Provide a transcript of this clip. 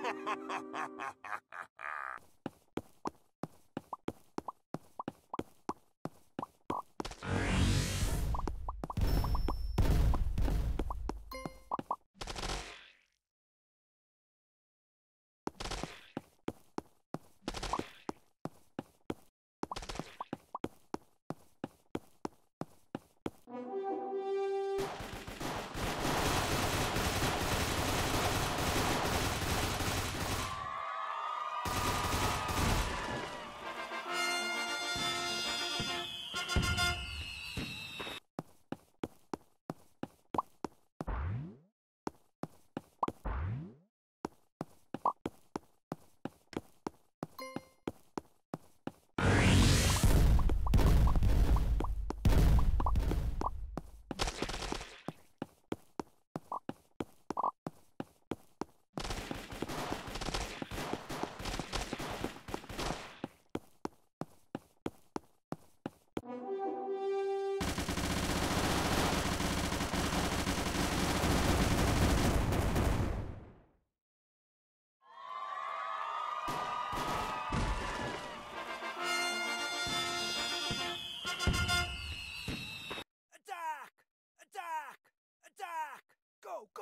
Ha ha ha ha ha ha!